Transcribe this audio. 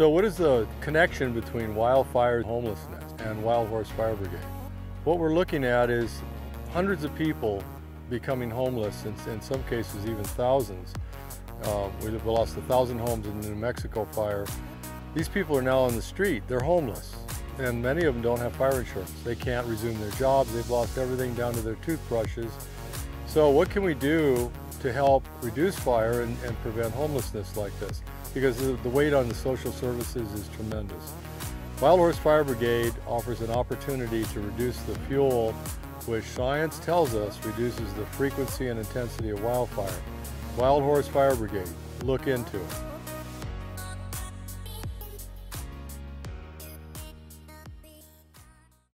So what is the connection between wildfire homelessness and Wild Horse Fire Brigade? What we're looking at is hundreds of people becoming homeless, and in some cases even thousands. Uh, we've lost a thousand homes in the New Mexico fire. These people are now on the street. They're homeless, and many of them don't have fire insurance. They can't resume their jobs. They've lost everything down to their toothbrushes. So what can we do to help reduce fire and, and prevent homelessness like this? Because the, the weight on the social services is tremendous. Wild Horse Fire Brigade offers an opportunity to reduce the fuel which science tells us reduces the frequency and intensity of wildfire. Wild Horse Fire Brigade, look into it.